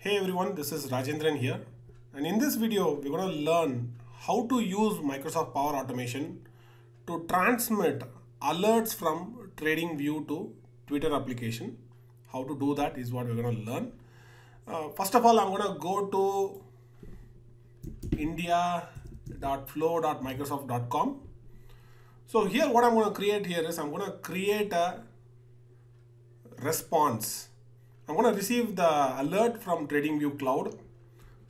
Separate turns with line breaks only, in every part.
Hey everyone, this is Rajendran here. And in this video, we're going to learn how to use Microsoft Power Automation to transmit alerts from TradingView to Twitter application. How to do that is what we're going to learn. Uh, first of all, I'm going to go to india.flow.microsoft.com. So here what I'm going to create here is I'm going to create a response. I'm going to receive the alert from TradingView Cloud.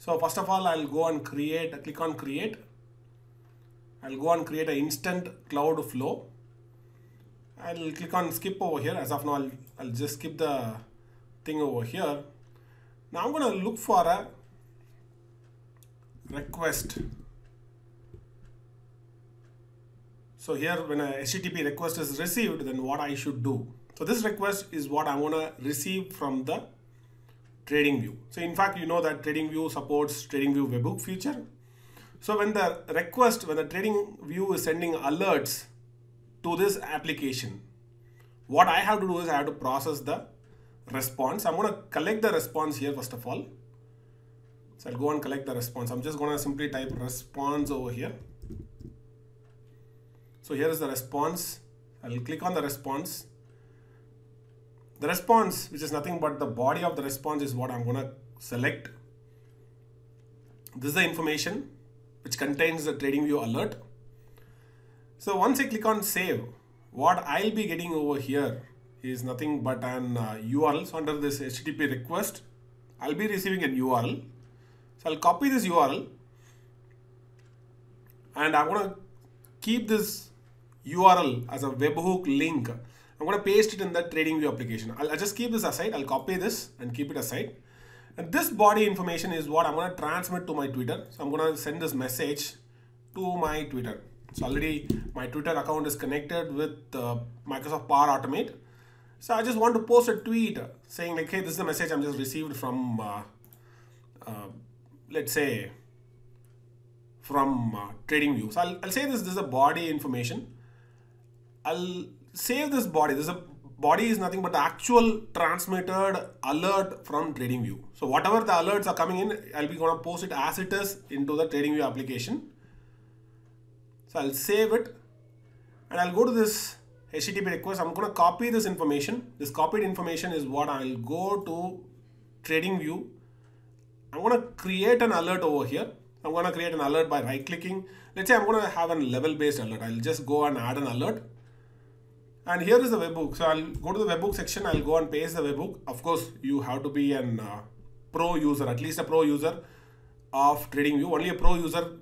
So first of all, I'll go and create, click on create. I'll go and create an instant cloud flow. I'll click on skip over here. As of now, I'll, I'll just skip the thing over here. Now I'm going to look for a request. So here when a HTTP request is received, then what I should do. So this request is what I'm going to receive from the trading view. So in fact, you know that trading view supports TradingView webhook feature. So when the request, when the trading view is sending alerts to this application, what I have to do is I have to process the response. I'm going to collect the response here first of all. So I'll go and collect the response. I'm just going to simply type response over here. So here is the response. I'll click on the response. The response, which is nothing but the body of the response is what I'm going to select. This is the information which contains the TradingView alert. So once I click on save, what I'll be getting over here is nothing but an uh, URL. So under this HTTP request, I'll be receiving an URL. So I'll copy this URL and I'm going to keep this URL as a webhook link. I'm going to paste it in the TradingView application. I'll, I'll, just keep this aside. I'll copy this and keep it aside. And this body information is what I'm going to transmit to my Twitter. So I'm going to send this message to my Twitter. So already my Twitter account is connected with uh, Microsoft Power Automate. So I just want to post a tweet saying like, hey, this is the message I'm just received from, uh, uh, let's say, from uh, TradingView. So I'll, I'll say this, this is a body information. I'll save this body. This is a body is nothing but the actual transmitted alert from TradingView. So whatever the alerts are coming in, I'll be going to post it as it is into the TradingView application. So I'll save it and I'll go to this HTTP request. I'm going to copy this information. This copied information is what I'll go to TradingView. I'm going to create an alert over here. I'm going to create an alert by right clicking. Let's say I'm going to have a level based alert. I'll just go and add an alert. And here is the webhook. So I'll go to the webhook section. I'll go and paste the webhook. Of course, you have to be an uh, pro user, at least a pro user of TradingView. Only a pro user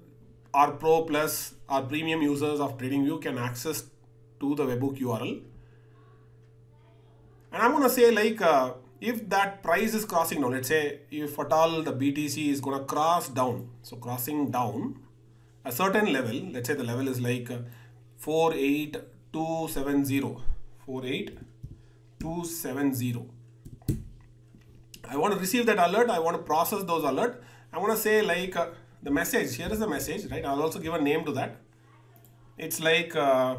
or pro plus or premium users of TradingView can access to the webhook URL. And I'm going to say like, uh, if that price is crossing now, let's say if at all the BTC is going to cross down, so crossing down a certain level, let's say the level is like 48270, 48270. I want to receive that alert, I want to process those alert. I want to say like uh, the message, here is the message, right? I'll also give a name to that. It's like uh,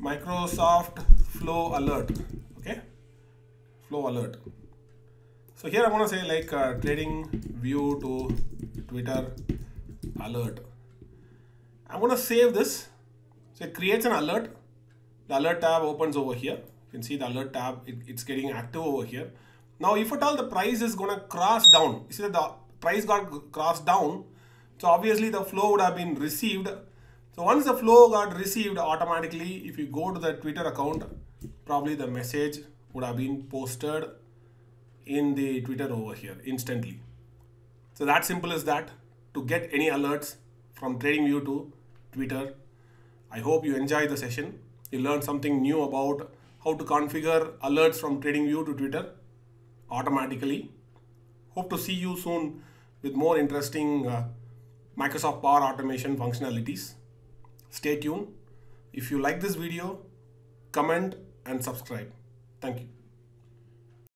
Microsoft Flow Alert, okay? Flow Alert. So here I want to say like uh, trading view to Twitter alert. I'm going to save this. So it creates an alert. The alert tab opens over here. You can see the alert tab, it, it's getting active over here. Now, if at all the price is going to cross down, you see that the price got crossed down. So obviously the flow would have been received. So once the flow got received automatically, if you go to the Twitter account, probably the message would have been posted in the Twitter over here instantly. So that simple as that to get any alerts from TradingView to Twitter. I hope you enjoy the session. You learned something new about how to configure alerts from TradingView to Twitter automatically. Hope to see you soon with more interesting uh, Microsoft Power Automation functionalities. Stay tuned. If you like this video, comment and subscribe. Thank you.